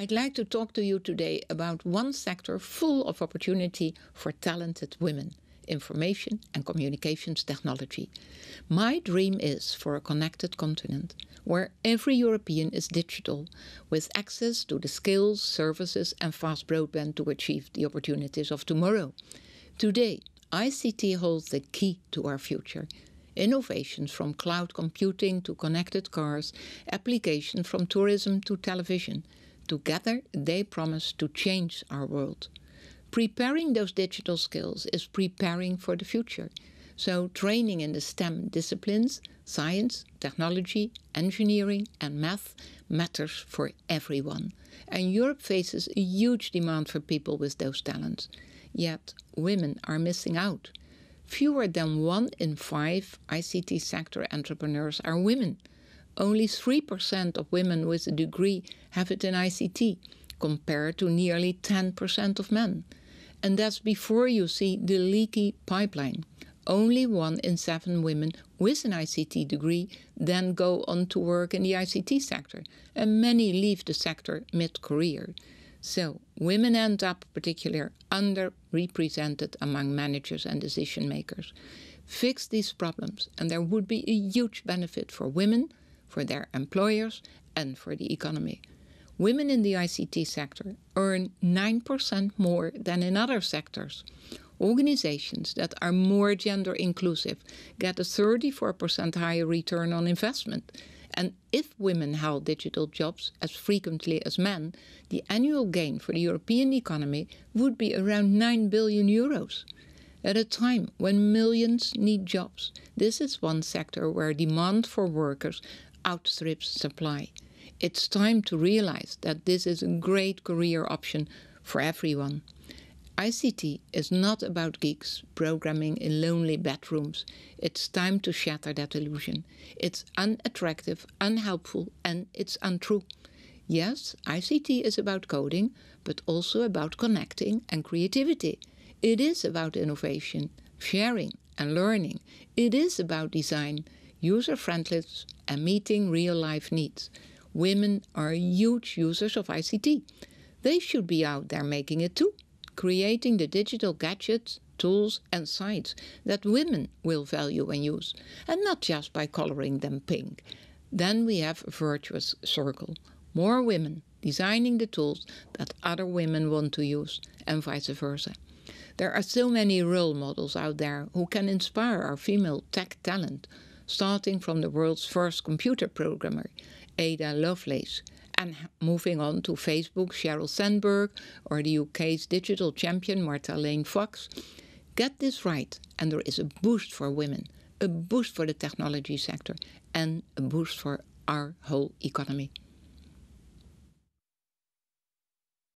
I'd like to talk to you today about one sector full of opportunity for talented women information and communications technology. My dream is for a connected continent where every European is digital with access to the skills, services, and fast broadband to achieve the opportunities of tomorrow. Today, ICT holds the key to our future. Innovations from cloud computing to connected cars, applications from tourism to television. Together, they promise to change our world. Preparing those digital skills is preparing for the future. So, training in the STEM disciplines, science, technology, engineering, and math matters for everyone. And Europe faces a huge demand for people with those talents. Yet, women are missing out. Fewer than one in five ICT sector entrepreneurs are women. Only 3% of women with a degree have it in ICT, compared to nearly 10% of men. And that's before you see the leaky pipeline. Only one in seven women with an ICT degree then go on to work in the ICT sector, and many leave the sector mid career. So, women end up particularly underrepresented among managers and decision makers. Fix these problems, and there would be a huge benefit for women, for their employers, and for the economy. Women in the ICT sector earn 9% more than in other sectors. Organizations that are more gender inclusive get a 34% higher return on investment. And if women held digital jobs as frequently as men, the annual gain for the European economy would be around 9 billion euros. At a time when millions need jobs, this is one sector where demand for workers outstrips supply. It's time to realize that this is a great career option for everyone. ICT is not about geeks programming in lonely bedrooms. It's time to shatter that illusion. It's unattractive, unhelpful, and it's untrue. Yes, ICT is about coding, but also about connecting and creativity. It is about innovation, sharing, and learning. It is about design, user friendliness, and meeting real life needs. Women are huge users of ICT. They should be out there making it too, creating the digital gadgets, tools, and sites that women will value and use, and not just by coloring them pink. Then we have a virtuous circle. More women designing the tools that other women want to use, and vice versa. There are so many role models out there who can inspire our female tech talent, starting from the world's first computer programmer, Ada Lovelace, and moving on to Facebook, Sheryl Sandberg, or the UK's digital champion, Martha-Lane Fox. Get this right, and there is a boost for women, a boost for the technology sector, and a boost for our whole economy.